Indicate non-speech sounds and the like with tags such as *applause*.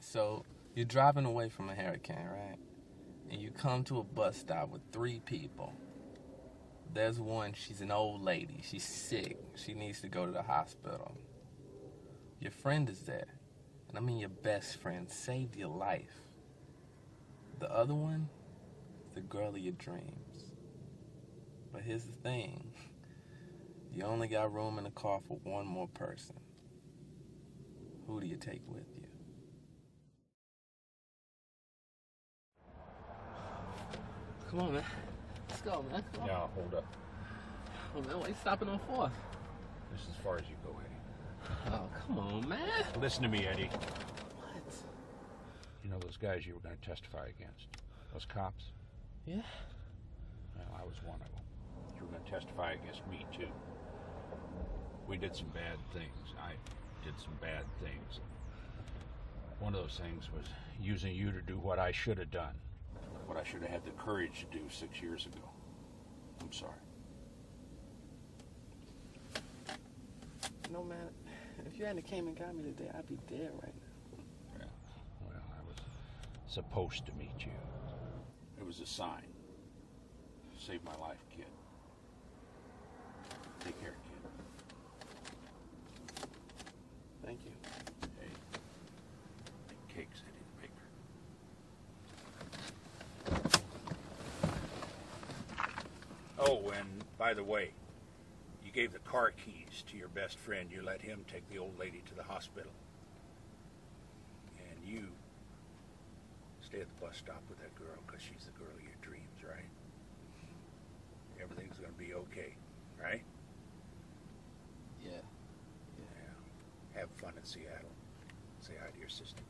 So you're driving away from a hurricane, right? And you come to a bus stop with three people. There's one, she's an old lady. She's sick. She needs to go to the hospital. Your friend is there. And I mean your best friend saved your life. The other one, the girl of your dreams. But here's the thing. *laughs* You only got room in the car for one more person. Who do you take with you? Come on, man. Let's go, man. Come on. Now, hold up. Oh, man, why you stopping on fourth? This is as far as you go, Eddie. Oh, come on, man. Listen to me, Eddie. What? You know those guys you were going to testify against? Those cops? Yeah? Well, I was one of them. You were going to testify against me, too. We did some bad things. I did some bad things. One of those things was using you to do what I should have done. What I should have had the courage to do six years ago. I'm sorry. No, man. If you hadn't came and got me today, I'd be dead right now. Yeah. Well, I was supposed to meet you. It was a sign. Save my life, kid. Take care, kid. Thank you. Hey. Make cakes, Eddie the baker. Oh, and by the way, you gave the car keys to your best friend. You let him take the old lady to the hospital. And you stay at the bus stop with that girl because she's the girl of your dreams, right? Everything's going to be okay, right? Yeah. Yeah. Have fun in Seattle. Say hi to your sister.